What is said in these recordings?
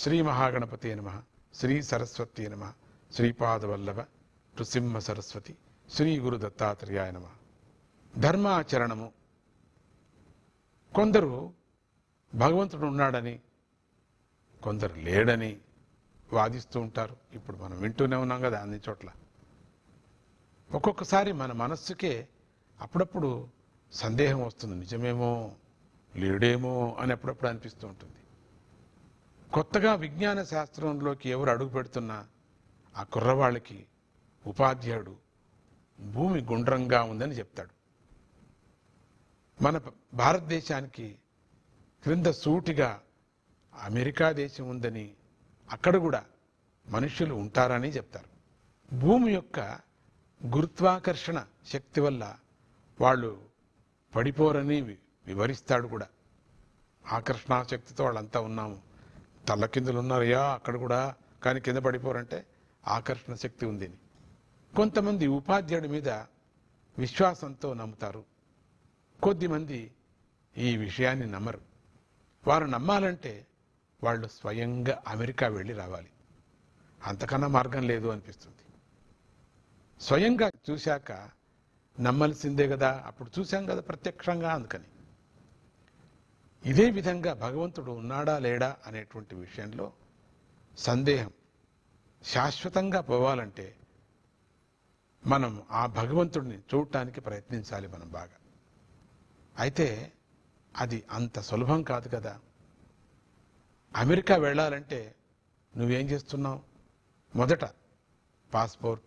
శ్రీ మహాగణపతే నమ. శ్రీ సరస్వతి నమ. శ్రీపాదవల్లభ నృసింహ సరస్వతి. శ్రీ గురు దత్తాత్రేయాయ నమ. ధర్మాచరణము. కొందరు భగవంతుడు ఉన్నాడని కొందరు లేడని వాదిస్తూ ఉంటారు. ఇప్పుడు మనం వింటూనే ఉన్నాం కదా అన్ని చోట్ల. ఒక్కొక్కసారి మన మనస్సుకే అప్పుడప్పుడు సందేహం వస్తుంది. నిజమేమో లేడేమో అని అప్పుడప్పుడు అనిపిస్తూ ఉంటుంది. కొత్తగా విజ్ఞాన శాస్త్రంలోకి ఎవరు అడుగు పెడుతున్నా ఆ కుర్రవాళ్ళకి ఉపాధ్యాయుడు భూమి గుండ్రంగా ఉందని చెప్తాడు. మన భారతదేశానికి క్రింద సూటిగా అమెరికా దేశం ఉందని అక్కడ కూడా మనుషులు ఉంటారని చెప్తారు. భూమి యొక్క గురుత్వాకర్షణ శక్తి వల్ల వాళ్ళు పడిపోరని వి- వివరిస్తాడు కూడా. ఆకర్షణాశక్తితో వాళ్ళంతా ఉన్నాము. తల్ల కిందలు ఉన్నారయ్యా అక్కడ కూడా. కానీ కింద పడిపోరంటే ఆకర్షణ శక్తి ఉంది అని. కొంతమంది ఉపాధ్యాయుడి మీద విశ్వాసంతో నమ్ముతారు. కొద్దిమంది ఈ విషయాన్ని నమ్మరు. వారు నమ్మాలంటే వాళ్ళు స్వయంగా అమెరికా వెళ్ళి రావాలి. అంతకన్నా మార్గం లేదు అనిపిస్తుంది. స్వయంగా చూశాక నమ్మల్సిందే కదా. అప్పుడు చూశాం కదా ప్రత్యక్షంగా అందుకని. ఇదే విధంగా భగవంతుడు ఉన్నాడా లేడా అనేటువంటి విషయంలో సందేహం. శాశ్వతంగా పోవాలంటే మనం ఆ భగవంతుడిని చూడటానికి ప్రయత్నించాలి మనం బాగా. అయితే అది అంత సులభం కాదు కదా. అమెరికా వెళ్ళాలంటే నువ్వేం చేస్తున్నావు? మొదట పాస్పోర్ట్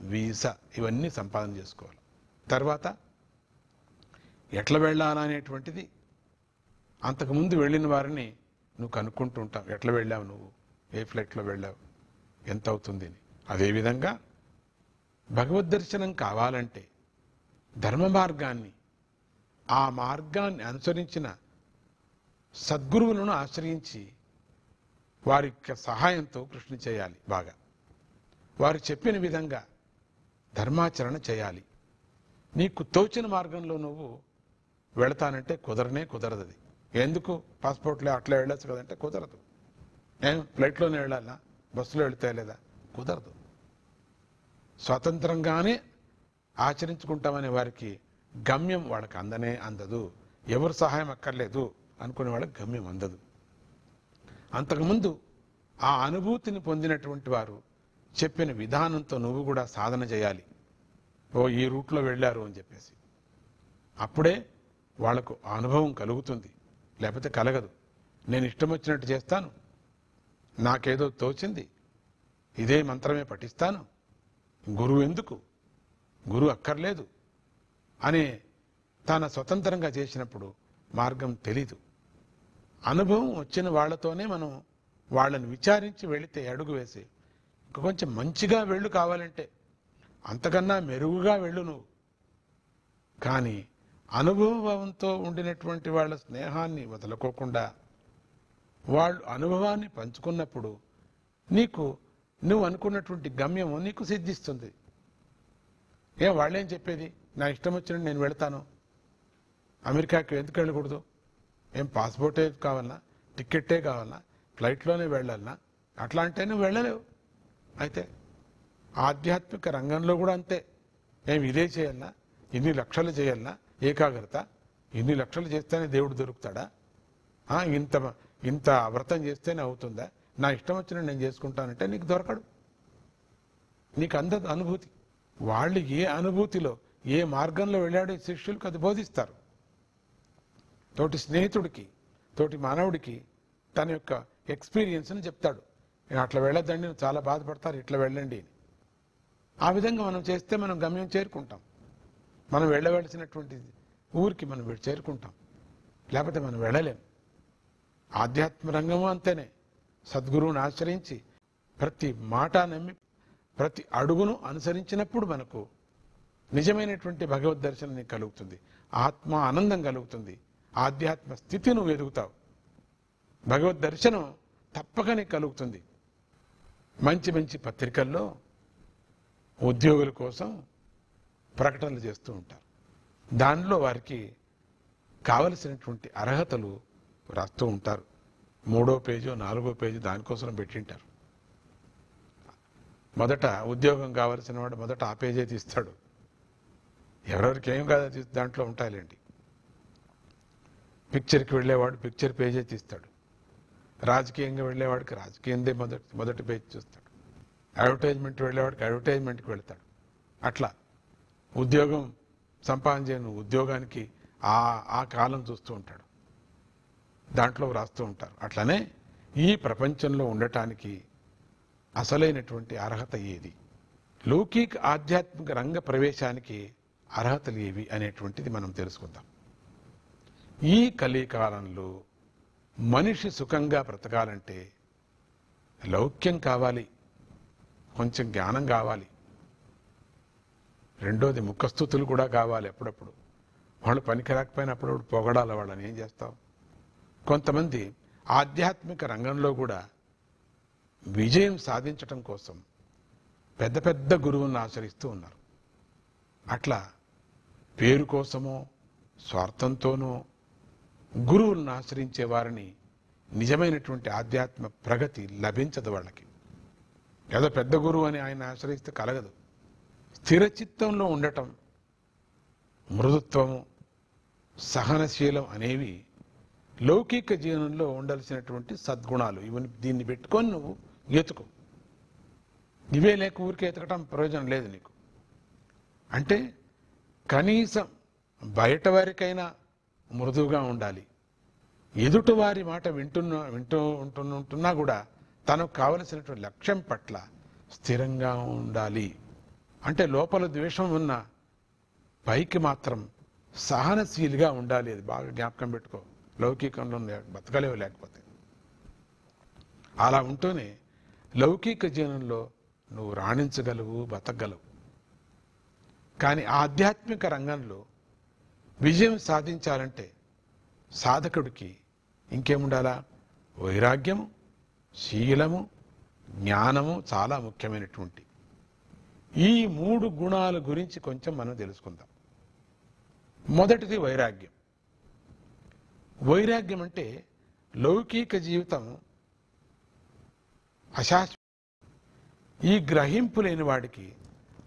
వీసా ఇవన్నీ సంపాదన చేసుకోవాలి. తర్వాత ఎట్లా వెళ్ళాలనేటువంటిది అంతకుముందు వెళ్ళిన వారిని నువ్వు కనుక్కుంటూ ఉంటావు. ఎట్లా వెళ్ళావు నువ్వు? ఏ ఫ్లైట్లో వెళ్ళావు? ఎంత అవుతుంది అని. అదేవిధంగా భగవద్ దర్శనం కావాలంటే ధర్మ మార్గాన్ని ఆ మార్గాన్ని అనుసరించిన సద్గురువులను ఆశ్రయించి వారి యొక్క సహాయంతో కృష్ణ చేయాలి బాగా. వారు చెప్పిన విధంగా ధర్మాచరణ చేయాలి. నీకు తోచిన మార్గంలో నువ్వు వెళతానంటే కుదరనే కుదరదు ఎందుకు పాస్పోర్ట్లో అట్లా వెళ్ళొచ్చు కదంటే కుదరదు. నేను ఫ్లైట్లోనే వెళ్ళాలా? బస్సులో వెళితే లేదా కుదరదు. స్వతంత్రంగానే ఆచరించుకుంటామనే వారికి గమ్యం వాళ్ళకి అందనే అందదు. ఎవరు సహాయం అక్కర్లేదు అనుకునే వాళ్ళకి గమ్యం అందదు. అంతకుముందు ఆ అనుభూతిని పొందినటువంటి వారు చెప్పిన విధానంతో నువ్వు కూడా సాధన చేయాలి. ఓ ఈ రూట్లో వెళ్ళారు అని చెప్పేసి. అప్పుడే వాళ్ళకు అనుభవం కలుగుతుంది. లేకపోతే కలగదు. నేను ఇష్టం వచ్చినట్టు చేస్తాను. నాకేదో తోచింది. ఇదే మంత్రమే పఠిస్తాను. గురువు ఎందుకు? గురువు అక్కర్లేదు. అనే తాను స్వతంత్రంగా చేసినప్పుడు మార్గం తెలీదు. అనుభవం వచ్చిన వాళ్ళతోనే మనం వాళ్ళని విచారించి వెళితే అడుగు వేసి కొంచెం మంచిగా వెళ్ళు కావాలంటే. అంతకన్నా మెరుగుగా వెళ్ళు నువ్వు. కానీ అనుభవంతో ఉండినటువంటి వాళ్ళ స్నేహాన్ని వదులుకోకుండా వాళ్ళు అనుభవాన్ని పంచుకున్నప్పుడు నీకు నువ్వు అనుకున్నటువంటి గమ్యము నీకు సిద్ధిస్తుంది. ఏం వాళ్ళేం చెప్పేది? నా ఇష్టం వచ్చినట్టు నేను వెళ్తాను. అమెరికాకి ఎందుకు వెళ్ళకూడదు? ఏం పాస్పోర్టే కావాలన్నా టికెట్టే కావాలన్నా ఫ్లైట్లోనే వెళ్ళాలన్నా అట్లా అంటే నువ్వు వెళ్ళలేవు. అయితే ఆధ్యాత్మిక రంగంలో కూడా అంతే. ఏం ఇదే చేయాలన్నా ఇన్ని లక్షలు చేయాలన్నా ఏకాగ్రత? ఇన్ని లక్షలు చేస్తేనే దేవుడు దొరుకుతాడా? ఇంత ఇంత వ్రతం చేస్తేనే అవుతుందా? నా ఇష్టం వచ్చిన నేను చేసుకుంటానంటే నీకు దొరకడు. నీకు అందదు అనుభూతి. వాళ్ళు ఏ అనుభూతిలో ఏ మార్గంలో వెళ్ళాడో ఈ శిష్యులకు అది బోధిస్తారు. తోటి స్నేహితుడికి తోటి మానవుడికి తన యొక్క ఎక్స్పీరియన్స్ని చెప్తాడు. "నేను అట్లా వెళ్ళొద్దండి చాలా బాధపడతారు ఇట్లా వెళ్ళండి అని. ఆ విధంగా మనం చేస్తే మనం గమ్యం చేరుకుంటాం. మనం వెళ్ళవలసినటువంటి ఊరికి మనం చేరుకుంటాం. లేకపోతే మనం వెళ్ళలేం. ఆధ్యాత్మ రంగము అంతేనే. సద్గురువుని ఆశ్రయించి ప్రతి మాట నమ్మి ప్రతి అడుగును అనుసరించినప్పుడు మనకు నిజమైనటువంటి భగవద్ దర్శనం నీకు కలుగుతుంది. ఆత్మ ఆనందం కలుగుతుంది. ఆధ్యాత్మ స్థితి నువ్వు ఎదుగుతావు. భగవద్ దర్శనం తప్పక నీకు కలుగుతుంది. మంచి మంచి పత్రికల్లో ఉద్యోగుల కోసం ప్రకటనలు చేస్తూ ఉంటారు. దానిలో వారికి కావలసినటువంటి అర్హతలు రాస్తూ ఉంటారు. మూడో పేజో నాలుగో పేజీ దానికోసం పెట్టింటారు. మొదట ఉద్యోగం కావలసిన వాడు మొదట ఆ పేజే తీస్తాడు. ఎవరెవరికి ఏం కాదో దాంట్లో ఉంటాయిలేండి. పిక్చర్కి వెళ్ళేవాడు పిక్చర్ పేజే తీస్తాడు. రాజకీయంగా వెళ్ళేవాడికి రాజకీయందే మొదటి మొదటి పేజ్ చూస్తాడు. అడ్వర్టైజ్మెంట్ వెళ్ళేవాడికి అడ్వర్టైజ్మెంట్కి వెళ్తాడు. అట్లా. ఉద్యోగం సంపాదించే ఉద్యోగానికి ఆ ఆ కాలం చూస్తూ ఉంటాడు. దాంట్లో వ్రాస్తూ ఉంటారు. అట్లనే ఈ ప్రపంచంలో ఉండటానికి అసలైనటువంటి అర్హత ఏది? లౌకిక ఆధ్యాత్మిక రంగ ప్రవేశానికి అర్హతలు ఏవి అనేటువంటిది మనం తెలుసుకుందాం. ఈ కలికాలంలో మనిషి సుఖంగా బ్రతకాలంటే లౌక్యం కావాలి. కొంచెం జ్ఞానం కావాలి. రెండోది ముఖస్థుతులు కూడా కావాలి అప్పుడప్పుడు వాళ్ళు పనికి రాకపోయినా అప్పుడప్పుడు పొగడాలి వాళ్ళని. ఏం చేస్తావు? కొంతమంది ఆధ్యాత్మిక రంగంలో కూడా విజయం సాధించటం కోసం పెద్ద పెద్ద గురువులను ఆచరిస్తూ ఉన్నారు. అట్లా పేరు కోసమో స్వార్థంతోనో గురువులను ఆశ్రయించే వారిని నిజమైనటువంటి ఆధ్యాత్మ ప్రగతి లభించదు వాళ్ళకి. ఏదో పెద్ద గురువు అని ఆయన ఆశ్రయిస్తే కలగదు. స్థిరచిత్తంలో ఉండటం మృదుత్వము సహనశీలం అనేవి లౌకిక జీవనంలో ఉండాల్సినటువంటి సద్గుణాలు. ఇవన్నీ దీన్ని పెట్టుకొని నువ్వు ఎతుకు. ఇవే లేక ఊరికే ఎతకటం ప్రయోజనం లేదు నీకు. అంటే కనీసం బయట వారికైనా మృదువుగా ఉండాలి. ఎదుటి వారి మాట వింటున్న వింటూ ఉంటున్న ఉంటున్నా కూడా తనకు కావలసినటువంటి లక్ష్యం పట్ల స్థిరంగా ఉండాలి. అంటే లోపల ద్వేషం ఉన్న పైకి మాత్రం సహనశీలిగా ఉండాలి అది బాగా జ్ఞాపకం పెట్టుకో. లౌకికంలో బతకలేవు లేకపోతే. అలా ఉంటూనే లౌకిక జీవనంలో నువ్వు రాణించగలవు బతకగలవు. కానీ ఆధ్యాత్మిక రంగంలో విజయం సాధించాలంటే సాధకుడికి ఇంకేముండాలా? వైరాగ్యము శీలము జ్ఞానము చాలా ముఖ్యమైనటువంటి ఈ మూడు గుణాల గురించి కొంచెం మనం తెలుసుకుందాం. మొదటిది వైరాగ్యం. వైరాగ్యం అంటే లౌకిక జీవితం అశాశ్వ ఈ గ్రహింపు లేని వాడికి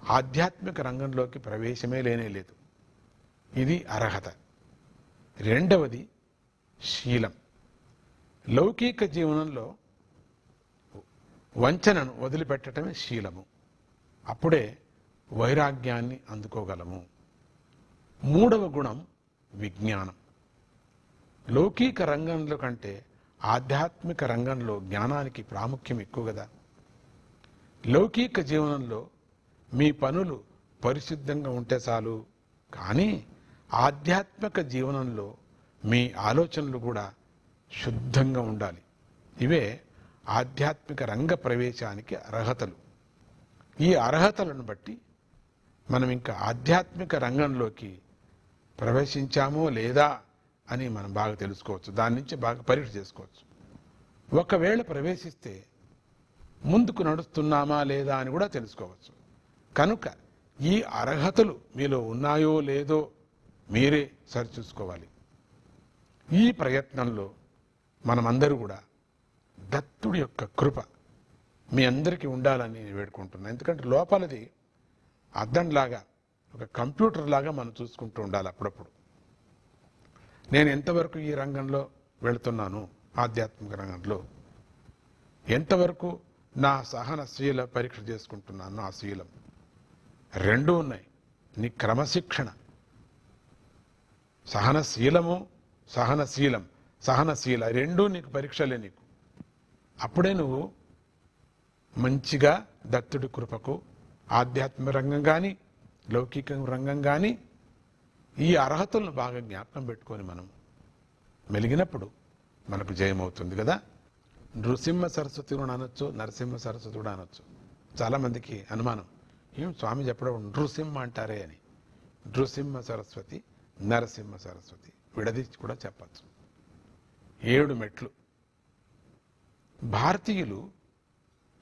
ఆధ్యాత్మిక రంగంలోకి ప్రవేశమే లేనే లేదు. ఇది అర్హత. రెండవది శీలం. లౌకిక జీవనంలో వంచనను వదిలిపెట్టడమే శీలము. అప్పుడే వైరాగ్యాన్ని అందుకోగలము. మూడవ గుణం విజ్ఞానం. లౌకిక రంగంలో కంటే ఆధ్యాత్మిక రంగంలో జ్ఞానానికి ప్రాముఖ్యం ఎక్కువ కదా. లౌకిక జీవనంలో మీ పనులు పరిశుద్ధంగా ఉంటే చాలు. కానీ ఆధ్యాత్మిక జీవనంలో మీ ఆలోచనలు కూడా శుద్ధంగా ఉండాలి. ఇవే ఆధ్యాత్మిక రంగ ప్రవేశానికి అర్హతలు. ఈ అర్హతలను బట్టి మనం ఇంకా ఆధ్యాత్మిక రంగంలోకి ప్రవేశించామో లేదా అని మనం బాగా తెలుసుకోవచ్చు. దాని నుంచి బాగా పరీక్ష చేసుకోవచ్చు. ఒకవేళ ప్రవేశిస్తే ముందుకు నడుస్తున్నామా లేదా అని కూడా తెలుసుకోవచ్చు. కనుక ఈ అర్హతలు మీలో ఉన్నాయో లేదో మీరే సరిచూసుకోవాలి ఈ ప్రయత్నంలో మనమందరూ కూడా దత్తుడి యొక్క కృప మీ అందరికీ ఉండాలని నేను వేడుకుంటున్నాను ఎందుకంటే లోపలది అద్దంలాగా ఒక కంప్యూటర్ లాగా మనం చూసుకుంటూ ఉండాలి అప్పుడప్పుడు. నేను ఎంతవరకు ఈ రంగంలో వెళుతున్నాను ఆధ్యాత్మిక రంగంలో? ఎంతవరకు నా సహన శీల పరీక్ష చేసుకుంటున్నాను ఆ శీలం? రెండూ ఉన్నాయి. నీ క్రమశిక్షణ. సహనశీలము సహనశీలం సహనశీల రెండూ నీకు పరీక్షలే నీకు. అప్పుడే నువ్వు మంచిగా దత్తుడి కృపకు ఆధ్యాత్మిక రంగం కానీ లౌకిక రంగం కానీ ఈ అర్హతలను బాగా జ్ఞాపకం పెట్టుకొని మనం మెలిగినప్పుడు మనకు జయమవుతుంది కదా. నృసింహ సరస్వతి కూడా అనొచ్చు నరసింహ సరస్వతి కూడా అనొచ్చు. చాలామందికి అనుమానం. ఏం స్వామి చెప్పడం నృసింహ అంటారే అని. నృసింహ సరస్వతి నరసింహ సరస్వతి విడదీసి కూడా చెప్పచ్చు. ఏడు మెట్లు. భారతీయులు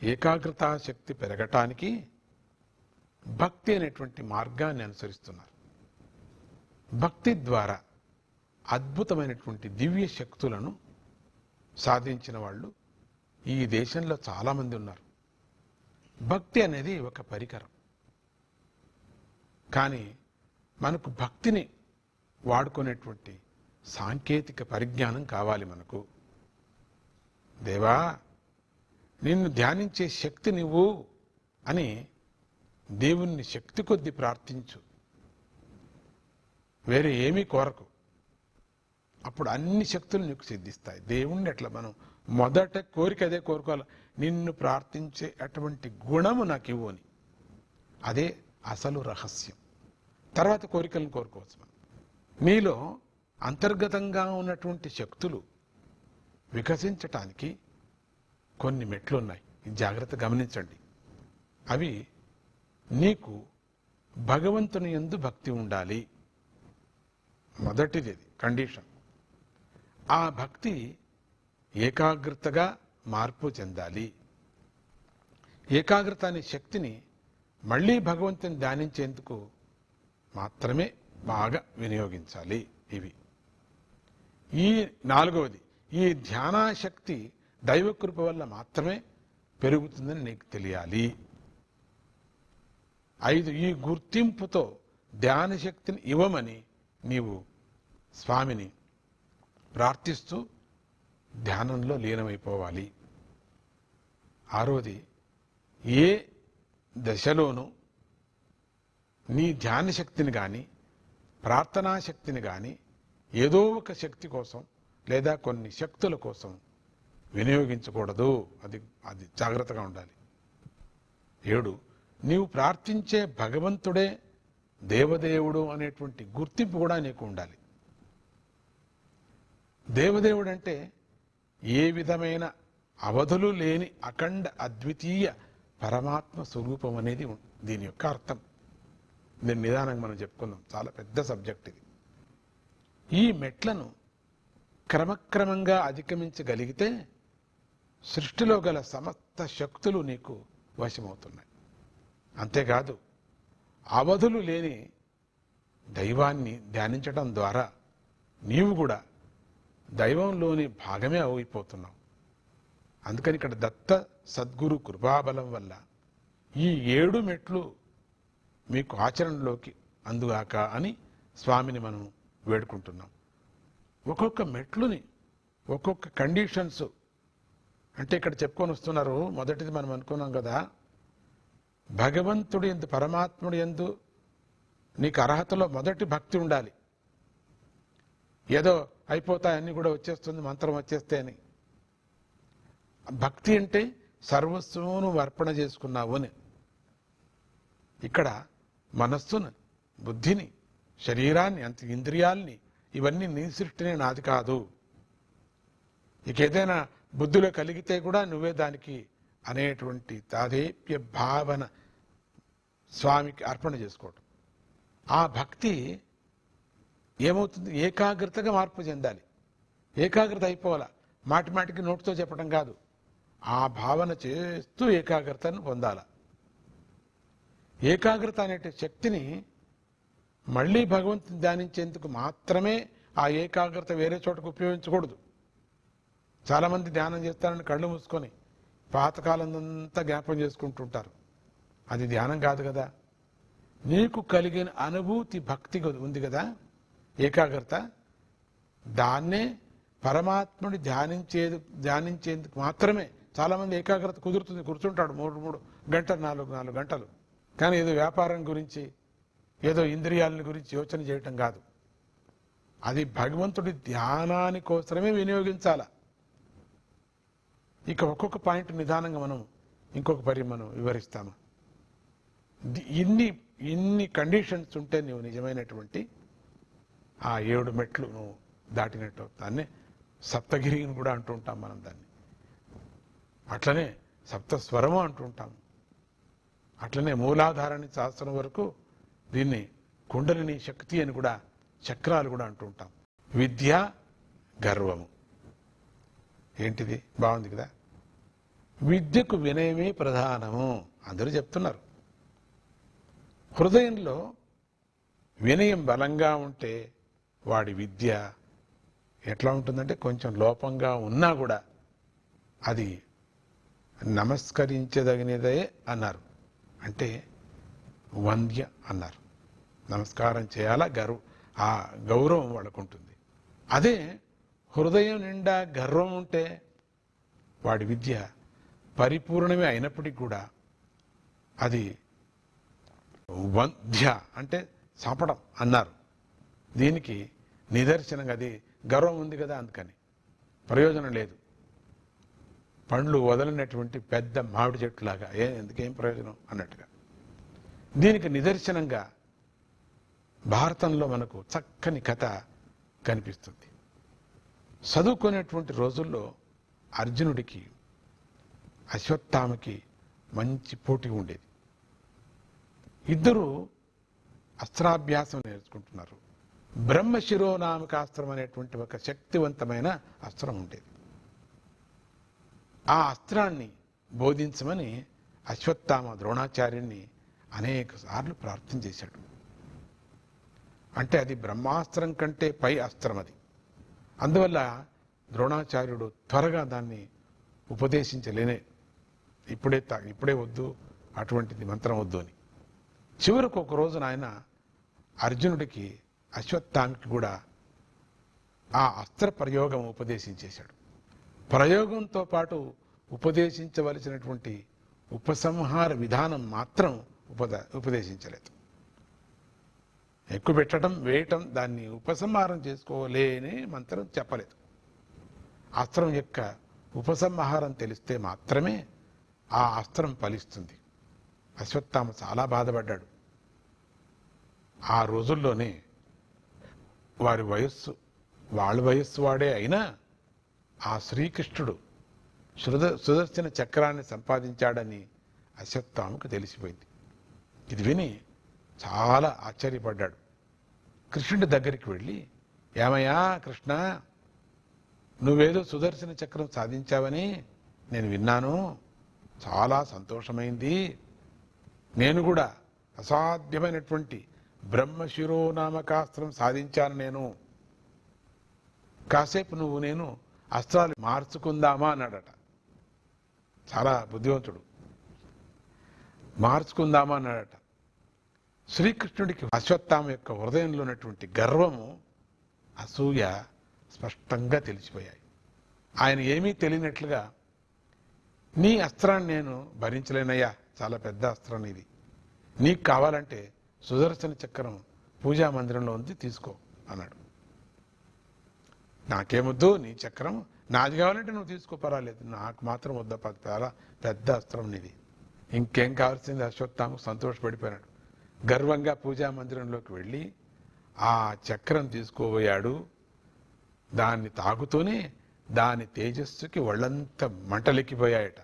ఏకాగ్రతా శక్తి పెరగటానికి భక్తి అనేటువంటి మార్గాన్ని అనుసరిస్తున్నారు. భక్తి ద్వారా అద్భుతమైనటువంటి దివ్య శక్తులను సాధించిన వాళ్ళు ఈ దేశంలో చాలామంది ఉన్నారు. భక్తి అనేది ఒక పరికరం. కానీ మనకు భక్తిని వాడుకునేటువంటి సాంకేతిక పరిజ్ఞానం కావాలి మనకు. దేవా నిన్ను ధ్యానించే శక్తి నువ్వు అని దేవుణ్ణి శక్తి కొద్దీ ప్రార్థించు. వేరే ఏమీ కోరకు. అప్పుడు అన్ని శక్తులు నీకు సిద్ధిస్తాయి. దేవుణ్ణి ఎట్లా మనం మొదట కోరిక అదే కోరుకోవాలి. నిన్ను ప్రార్థించే అటువంటి గుణము నాకు ఇవ్వు అని. అదే అసలు రహస్యం. తర్వాత కోరికలను కోరుకోవచ్చు మనం. నీలో అంతర్గతంగా ఉన్నటువంటి శక్తులు వికసించటానికి కొన్ని మెట్లు ఉన్నాయి జాగ్రత్త గమనించండి. అవి నీకు భగవంతుని ఎందు భక్తి ఉండాలి. మొదటిది అది కండిషన్. ఆ భక్తి ఏకాగ్రతగా మార్పు చెందాలి. ఏకాగ్రత అనే శక్తిని మళ్ళీ భగవంతుని ధ్యానించేందుకు మాత్రమే బాగా వినియోగించాలి ఇవి. ఈ నాలుగవది ఈ ధ్యానాశక్తి దైవకృప వల్ల మాత్రమే పెరుగుతుందని నీకు తెలియాలి. ఐదు ఈ గుర్తింపుతో ధ్యాన శక్తిని ఇవ్వమని నీవు స్వామిని ప్రార్థిస్తూ ధ్యానంలో లీనమైపోవాలి. ఆరోది ఏ దశలోనూ నీ ధ్యాన శక్తిని కానీ ప్రార్థనా శక్తిని కానీ ఏదో ఒక శక్తి కోసం లేదా కొన్ని శక్తుల కోసం వినియోగించకూడదు. అది అది జాగ్రత్తగా ఉండాలి. ఏడు నీవు ప్రార్థించే భగవంతుడే దేవదేవుడు అనేటువంటి గుర్తింపు కూడా నీకు ఉండాలి. దేవదేవుడు అంటే ఏ విధమైన అవధులు లేని అఖండ అద్వితీయ పరమాత్మ స్వరూపం అనేది ఉం- దీని యొక్క అర్థం. దీన్ని నిదానంగా మనం చెప్పుకుందాం. చాలా పెద్ద సబ్జెక్ట్ ఇది. ఈ మెట్లను క్రమక్రమంగా అధిగమించగలిగితే సృష్టిలో గల సమస్త శక్తులు నీకు వశమవుతున్నాయి. అంతేకాదు అవధులు లేని దైవాన్ని ధ్యానించడం ద్వారా నీవు కూడా దైవంలోని భాగమే అయిపోతున్నావు. అందుకని ఇక్కడ దత్త సద్గురు కృపాబలం వల్ల ఈ ఏడు మెట్లు మీకు ఆచరణలోకి అందుగాక అని స్వామిని మనం వేడుకుంటున్నాం. ఒక్కొక్క మెట్లుని ఒక్కొక్క కండిషన్స్ అంటే ఇక్కడ చెప్పుకొని వస్తున్నారు మొదటిది మనం అనుకున్నాం కదా. భగవంతుడు ఎందు పరమాత్ముడు ఎందు నీకు అర్హతలో మొదటి భక్తి ఉండాలి. ఏదో అయిపోతాయన్నీ కూడా వచ్చేస్తుంది మంత్రం వచ్చేస్తే అని. భక్తి అంటే సర్వస్వమును అర్పణ చేసుకున్నావు అని. ఇక్కడ మనస్సును బుద్ధిని శరీరాన్ని అంత ఇంద్రియాల్ని ఇవన్నీ నీ సృష్టిని నాది కాదు. ఇక ఏదైనా బుద్ధిలో కలిగితే కూడా నువ్వే దానికి అనేటువంటి తాదేప్య భావన స్వామికి అర్పణ చేసుకోవటం. ఆ భక్తి ఏమవుతుంది? ఏకాగ్రతగా మార్పు చెందాలి. ఏకాగ్రత అయిపోవాలా? మాటి మాటికి నోటితో చెప్పడం కాదు. ఆ భావన చేస్తూ ఏకాగ్రతను పొందాల? ఏకాగ్రత అనే శక్తిని మళ్ళీ భగవంతుని ధ్యానించేందుకు మాత్రమే ఆ ఏకాగ్రత వేరే చోటకు ఉపయోగించకూడదు. చాలామంది ధ్యానం చేస్తారని కళ్ళు మూసుకొని పాతకాలంతా జ్ఞాపం చేసుకుంటుంటారు. అది ధ్యానం కాదు కదా. నీకు కలిగిన అనుభూతి భక్తి ఉంది కదా? ఏకాగ్రత? దాన్నే పరమాత్ముడి ధ్యానించేది ధ్యానించేందుకు మాత్రమే చాలామంది ఏకాగ్రత కుదురుతుంది. కూర్చుంటాడు మూడు మూడు గంటలు నాలుగు నాలుగు గంటలు. కానీ ఏదో వ్యాపారం గురించి ఏదో ఇంద్రియాలని గురించి యోచన చేయటం కాదు. అది భగవంతుడి ధ్యానాని కోసమే వినియోగించాలా. ఇక ఒక్కొక్క పాయింట్ నిదానంగా మనం ఇంకొక పరి మనం వివరిస్తాము. ఇన్ని ఇన్ని కండిషన్స్ ఉంటే నువ్వు నిజమైనటువంటి ఆ ఏడు మెట్లు నువ్వు దాటినట్టు దాన్ని సప్తగిరిని కూడా అంటూ ఉంటాం మనం దాన్ని. అట్లనే సప్తస్వరము అంటూ అంటుంటాం అట్లనే మూలాధారాన్ని శాస్త్రం వరకు దీన్ని కుండలిని శక్తి అని కూడా చక్రాలు కూడా అంటుంటాం విద్య గర్వము. ఏంటిది? బాగుంది కదా? విద్యకు వినయమే ప్రధానము. అందరూ చెప్తున్నారు. హృదయంలో వినయం బలంగా ఉంటే వాడి విద్య ఎట్లా ఉంటుందంటే కొంచెం లోపంగా ఉన్నా కూడా అది నమస్కరించదగినదే అన్నారు. అంటే వంద్య అన్నారు. నమస్కారం చేయాలా? గర్వ ఆ గౌరవం వాళ్ళకు ఉంటుంది. అదే హృదయం నిండా గర్వం ఉంటే వాడి విద్య పరిపూర్ణమే అయినప్పటికీ కూడా అది వంధ్య అంటే చంపడం అన్నారు. దీనికి నిదర్శనంగా అది గర్వం ఉంది కదా అందుకని. ప్రయోజనం లేదు. పండ్లు వదలనటువంటి పెద్ద మామిడి చెట్టులాగా ఏ ఎందుకేం ప్రయోజనం అన్నట్టుగా. దీనికి నిదర్శనంగా భారతంలో మనకు చక్కని కథ కనిపిస్తుంది. చదువుకునేటువంటి రోజుల్లో అర్జునుడికి అశ్వత్థామకి మంచి పోటీ ఉండేది. ఇద్దరు అస్త్రాభ్యాసం నేర్చుకుంటున్నారు. బ్రహ్మశిరోనామకాస్త్రం అనేటువంటి ఒక శక్తివంతమైన అస్త్రం ఉండేది. ఆ అస్త్రాన్ని బోధించమని అశ్వత్థామ ద్రోణాచార్యుణ్ణి అనేక సార్లు ప్రార్థన చేశాడు. అంటే అది బ్రహ్మాస్త్రం కంటే పై అస్త్రం అది. అందువల్ల ద్రోణాచార్యుడు త్వరగా దాన్ని ఉపదేశించలేనే ఇప్పుడే తా- ఇప్పుడే వద్దు అటువంటిది మంత్రం వద్దు అని. చివరకు ఒక రోజున ఆయన అర్జునుడికి అశ్వత్థామికి కూడా ఆ అస్త్ర ప్రయోగం ఉపదేశించేశాడు. ప్రయోగంతో పాటు ఉపదేశించవలసినటువంటి ఉపసంహార విధానం మాత్రం ఉపద ఉపదేశించలేదు. ఎక్కువ పెట్టడం వేయటం దాన్ని ఉపసంహారం చేసుకోలేని మంత్రం చెప్పలేదు. అస్త్రం యొక్క ఉపసంహారం తెలిస్తే మాత్రమే ఆ అస్త్రం ఫలిస్తుంది. అశ్వత్థామ చాలా బాధపడ్డాడు. ఆ రోజుల్లోనే వారి వయస్సు వాళ్ళ వయస్సు వాడే అయినా ఆ శ్రీకృష్ణుడు సుద సుదర్శన చక్రాన్ని సంపాదించాడని అశ్వత్థామకు తెలిసిపోయింది. ఇది విని చాలా ఆశ్చర్యపడ్డాడు. కృష్ణుడి దగ్గరికి వెళ్ళి ఏమయ్యా కృష్ణ నువ్వేదో సుదర్శన చక్రం సాధించావని నేను విన్నాను. చాలా సంతోషమైంది. నేను కూడా అసాధ్యమైనటువంటి బ్రహ్మశిరోనామకాస్త్రం సాధించాను నేను. కాసేపు నువ్వు నేను అస్త్రాలు మార్చుకుందామా అన్నాడట. చాలా బుద్ధివంతుడు మార్చుకుందామా అన్నాడట. శ్రీకృష్ణుడికి అశ్వత్థామ యొక్క హృదయంలో ఉన్నటువంటి గర్వము అసూయ స్పష్టంగా తెలిసిపోయాయి. ఆయన ఏమీ తెలియనట్లుగా నీ అస్త్రాన్ని నేను భరించలేనయ్యా. చాలా పెద్ద అస్త్రం ఇది. నీకు కావాలంటే సుదర్శన చక్రం పూజా మందిరంలో ఉంది తీసుకో అన్నాడు. నాకేమొద్దు నీ చక్రం నాది కావాలంటే నువ్వు తీసుకో పర్వాలేదు. నాకు మాత్రం వద్ద చాలా పెద్ద అస్త్రం నీది ఇంకేం కావాల్సింది? అశ్వత్థాము సంతోషపడిపోయాడు గర్వంగా పూజా మందిరంలోకి వెళ్ళి ఆ చక్రం తీసుకోబోయాడు. దాన్ని తాగుతూనే దాని తేజస్సుకి ఒళ్ళంతా మంటలెక్కిపోయాయట.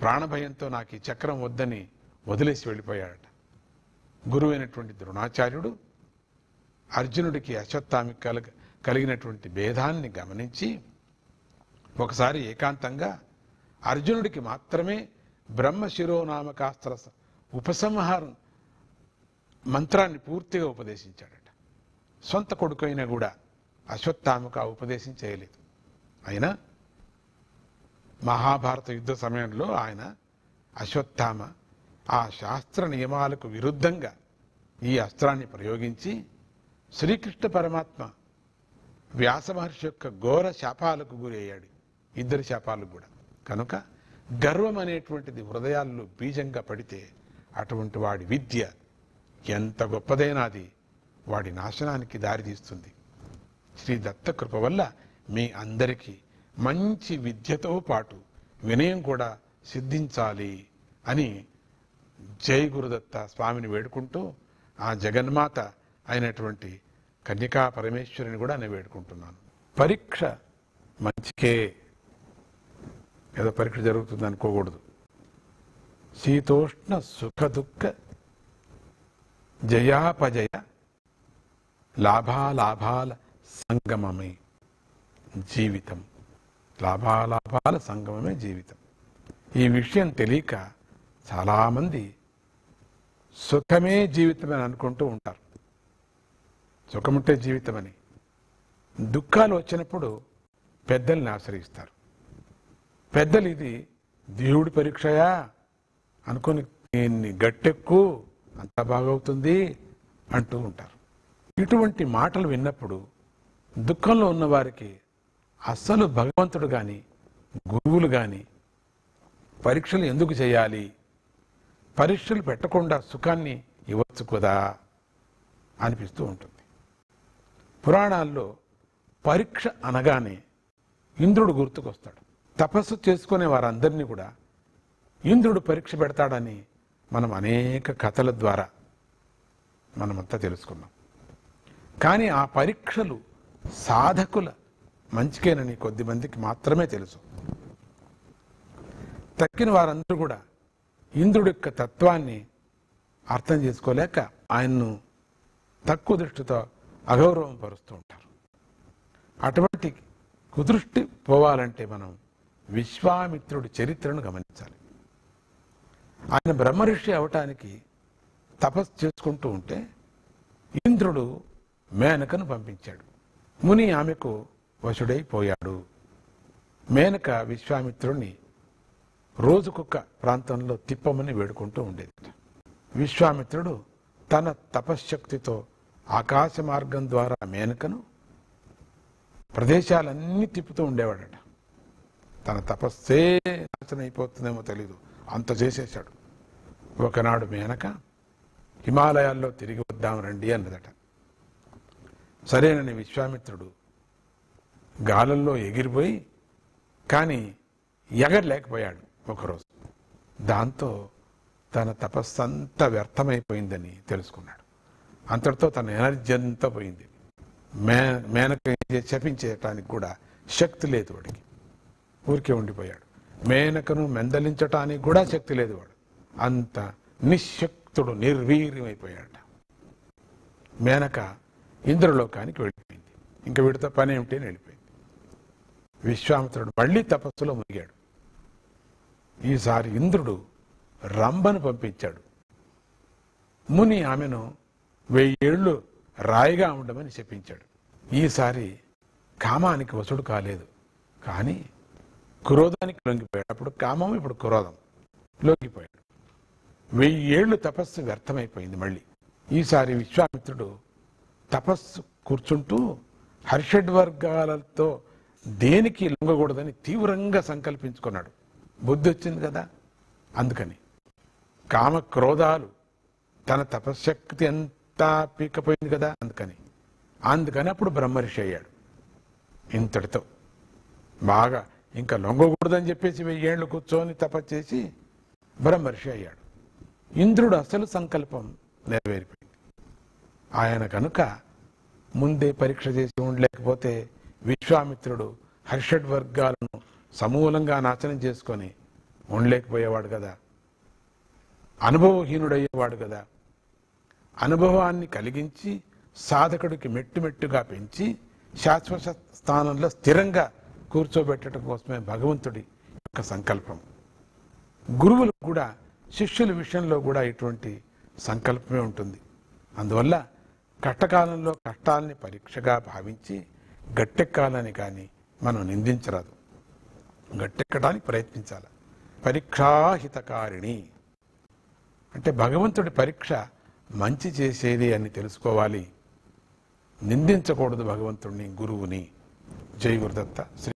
ప్రాణభయంతో నాకు ఈ చక్రం వద్దని వదిలేసి వెళ్ళిపోయాడట. గురువైనటువంటి ద్రోణాచార్యుడు అర్జునుడికి అశ్వత్థామికి కలగ కలిగినటువంటి భేదాన్ని గమనించి ఒకసారి ఏకాంతంగా అర్జునుడికి మాత్రమే బ్రహ్మశిరోనామకాస్త్ర శిరోనామకాస్త్ర ఉపసంహారం మంత్రాన్ని పూర్తిగా ఉపదేశించాడట. సొంత కొడుకైనా కూడా అశ్వత్థామకు ఆ ఉపదేశం చేయలేదు. అయినా మహాభారత యుద్ధ సమయంలో ఆయన అశ్వత్థామ ఆ శాస్త్ర నియమాలకు విరుద్ధంగా ఈ అస్త్రాన్ని ప్రయోగించి శ్రీకృష్ణ పరమాత్మ వ్యాస మహర్షి యొక్క ఘోర శాపాలకు గురి అయ్యాడు. ఇద్దరి శాపాలకు కూడా. కనుక గర్వం అనేటువంటిది హృదయాల్లో బీజంగా పడితే అటువంటి వాడి విద్య ఎంత గొప్పదైనా అది వాడి నాశనానికి దారితీస్తుంది. శ్రీ దత్త కృప వల్ల మీ అందరికీ మంచి విద్యతో పాటు వినయం కూడా సిద్ధించాలి అని జై గురుదత్త స్వామిని వేడుకుంటూ ఆ జగన్మాత అయినటువంటి కన్యకా పరమేశ్వరిని కూడా నేను వేడుకుంటున్నాను. పరీక్ష మంచికే. ఏదో పరీక్ష జరుగుతుంది అనుకోకూడదు. శీతోష్ణ సుఖ దుఃఖ జయాపజయ లాభాలాభాల సంగమమే. జీవితం. లాభాలాభాల సంగమమే జీవితం. ఈ విషయం తెలియక చాలామంది సుఖమే జీవితం అని అనుకుంటూ ఉంటారు. సుఖముంటే జీవితం అని దుఃఖాలు వచ్చినప్పుడు పెద్దల్ని ఆశ్రయిస్తారు. పెద్దలు ఇది దేవుడి పరీక్షయా? అనుకుని దీన్ని గట్టెక్కు అంతా బాగవుతుంది అంటూ ఉంటారు. ఇటువంటి మాటలు విన్నప్పుడు దుఃఖంలో ఉన్నవారికి అస్సలు భగవంతుడు కానీ గురువులు కానీ పరీక్షలు ఎందుకు చేయాలి? పరీక్షలు పెట్టకుండా సుఖాన్ని ఇవ్వచ్చు కదా అనిపిస్తూ ఉంటుంది. పురాణాల్లో పరీక్ష అనగానే ఇంద్రుడు గుర్తుకొస్తాడు. తపస్సు చేసుకునే వారందరినీ కూడా ఇంద్రుడు పరీక్ష పెడతాడని మనం అనేక కథల ద్వారా మనమంతా తెలుసుకున్నాం. కానీ ఆ పరీక్షలు సాధకుల మంచికేనని కొద్ది మందికి మాత్రమే తెలుసు. తక్కిన వారందరూ కూడా ఇంద్రుడి యొక్క తత్వాన్ని అర్థం చేసుకోలేక ఆయన్ను తక్కువ దృష్టితో అగౌరవం పరుస్తూ ఉంటారు. అటువంటి కుదృష్టి పోవాలంటే మనం విశ్వామిత్రుడి చరిత్రను గమనించాలి. ఆయన బ్రహ్మర్షి అవటానికి తపస్సు చేసుకుంటూ ఉంటే ఇంద్రుడు మేనకను పంపించాడు. ముని ఆమెకు వశుడైపోయాడు. మేనక విశ్వామిత్రుడిని రోజుకొక ప్రాంతంలో తిప్పమని వేడుకుంటూ ఉండేది విశ్వామిత్రుడు తన తపశ్శక్తితో ఆకాశ మార్గం ద్వారా మేనకను ప్రదేశాలన్నీ తిప్పుతూ ఉండేవాడట. తన తపస్సే నాశనం తెలీదు. అంత చేసేశాడు. ఒకనాడు మేనక హిమాలయాల్లో తిరిగి వద్దాం రండి అన్నదట. సరేనని విశ్వామిత్రుడు గాలంలో ఎగిరిపోయి కానీ ఎగరలేకపోయాడు ఒకరోజు. దాంతో తన తపస్సంతా వ్యర్థమైపోయిందని తెలుసుకున్నాడు. అంతటితో తన ఎనర్జీ అంతా పోయింది. మే మేనక శపించేయటానికి కూడా శక్తి లేదు వాడికి. ఊరికే ఉండిపోయాడు. మేనకను మెందలించటానికి కూడా శక్తి లేదు వాడు. అంత నిశ్శక్తుడు నిర్వీర్యమైపోయాడు మేనక ఇంద్రలోకానికి వెళ్ళిపోయింది. ఇంకా వీడితో పని ఏమిటి అని వెళ్ళిపోయింది. విశ్వామిత్రుడు మళ్ళీ తపస్సులో మునిగాడు. ఈసారి ఇంద్రుడు రంభను పంపించాడు. ముని ఆమెను వెయ్యేళ్ళు రాయిగా ఉండమని చెప్పించాడు. ఈసారి కామానికి వసుడు కాలేదు. కానీ క్రోధానికి లొంగిపోయాడు అప్పుడు కామం ఇప్పుడు క్రోధం. లొంగిపోయాడు. వెయ్యేళ్ళు తపస్సు వ్యర్థమైపోయింది మళ్ళీ. ఈసారి విశ్వామిత్రుడు తపస్సు కూర్చుంటూ హర్షడ్ వర్గాలతో దేనికి లొంగకూడదని తీవ్రంగా సంకల్పించుకున్నాడు. బుద్ధి వచ్చింది కదా? అందుకని. కామ క్రోధాలు తన తపశ్శక్తి అంతా పీకపోయింది కదా? అందుకని. అందుకని అప్పుడు బ్రహ్మర్షి అయ్యాడు. ఇంతటితో. బాగా ఇంకా లొంగకూడదని చెప్పేసి వెయ్యేళ్ళు కూర్చొని తపచేసి బ్రహ్మర్షి అయ్యాడు. ఇంద్రుడు అసలు సంకల్పం నెరవేరిపోయింది. ఆయన కనుక ముందే పరీక్ష చేసి ఉండలేకపోతే విశ్వామిత్రుడు హర్షడ్ వర్గాలను సమూలంగా నాశనం చేసుకొని ఉండలేకపోయేవాడు కదా. అనుభవహీనుడయ్యేవాడు కదా. అనుభవాన్ని కలిగించి సాధకుడికి మెట్టు మెట్టుగా పెంచి శాశ్వత స్థానంలో స్థిరంగా కూర్చోబెట్టడం కోసమే భగవంతుడి యొక్క సంకల్పం. గురువులు కూడా శిష్యుల విషయంలో కూడా ఇటువంటి సంకల్పమే ఉంటుంది. అందువల్ల కష్టకాలంలో కష్టాలని పరీక్షగా భావించి గట్టెక్కాలని కానీ మనం నిందించరాదు. గట్టెక్కడానికి ప్రయత్నించాలి. పరీక్షాహితకారిణి. అంటే భగవంతుడి పరీక్ష మంచి చేసేది అని తెలుసుకోవాలి. నిందించకూడదు భగవంతుడిని గురువుని. జై గురుదత్త. శ్రీ